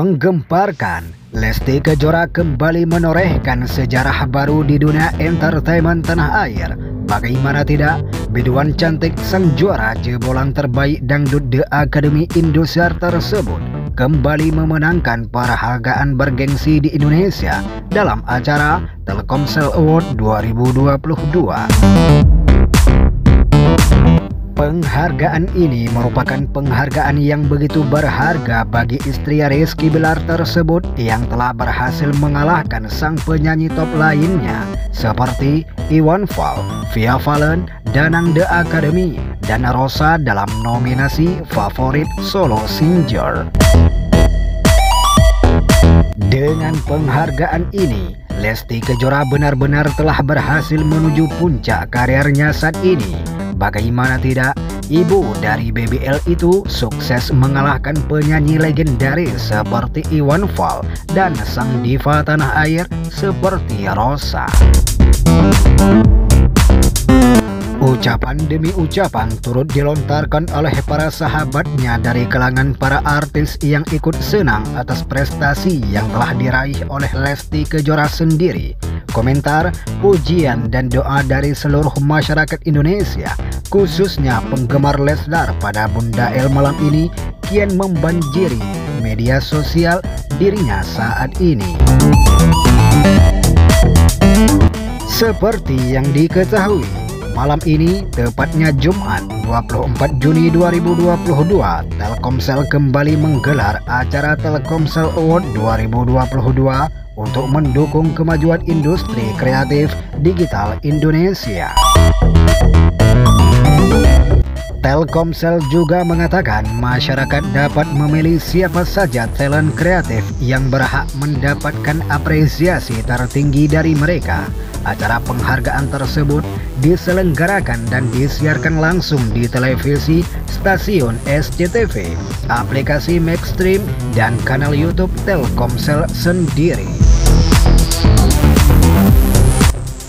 Menggemparkan, Lesti Kejora kembali menorehkan sejarah baru di dunia entertainment tanah air. Bagaimana tidak, biduan cantik sang juara jebolan terbaik dangdut The Academy Indosiar tersebut kembali memenangkan penghargaan bergengsi di Indonesia dalam acara Telkomsel Award 2022. Penghargaan ini merupakan penghargaan yang begitu berharga bagi istri Rizky Bilar tersebut yang telah berhasil mengalahkan sang penyanyi top lainnya seperti Iwan Fal, Via Valen, Danang The Academy, dan Rosa dalam nominasi favorit solo singer. Dengan penghargaan ini, Lesti Kejora benar-benar telah berhasil menuju puncak karirnya saat ini Bagaimana tidak, ibu dari BBL itu sukses mengalahkan penyanyi legendaris seperti Iwan Fal dan sang diva tanah air seperti Rosa. Ucapan demi ucapan turut dilontarkan oleh para sahabatnya dari kalangan para artis yang ikut senang atas prestasi yang telah diraih oleh Lesti Kejora sendiri. Komentar, pujian, dan doa dari seluruh masyarakat Indonesia, khususnya penggemar Leslar pada Bunda El malam ini, kian membanjiri media sosial dirinya saat ini. Seperti yang diketahui, Malam ini, tepatnya Jumat 24 Juni 2022, Telkomsel kembali menggelar acara Telkomsel Award 2022 untuk mendukung kemajuan industri kreatif digital Indonesia. Telkomsel juga mengatakan masyarakat dapat memilih siapa saja talent kreatif yang berhak mendapatkan apresiasi tertinggi dari mereka. Acara penghargaan tersebut diselenggarakan dan disiarkan langsung di televisi, stasiun SCTV, aplikasi Maxstream, dan kanal YouTube Telkomsel sendiri.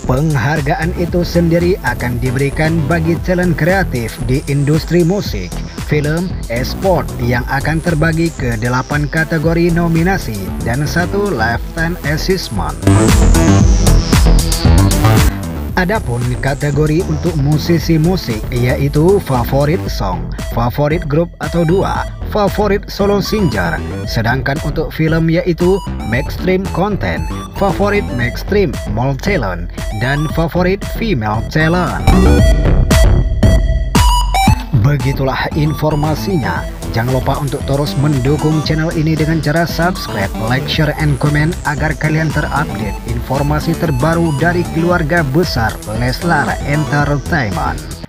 Penghargaan itu sendiri akan diberikan bagi talent kreatif di industri musik, film, e-sport yang akan terbagi ke delapan kategori nominasi dan satu lifetime assessment. Adapun kategori untuk musisi musik yaitu favorit song, favorit grup atau dua, favorit solo singer. Sedangkan untuk film yaitu mainstream content, favorit mainstream male talent, dan favorit female talent. Begitulah informasinya. Jangan lupa untuk terus mendukung channel ini dengan cara subscribe, like, share, and comment agar kalian terupdate informasi terbaru dari keluarga besar Leslar Entertainment.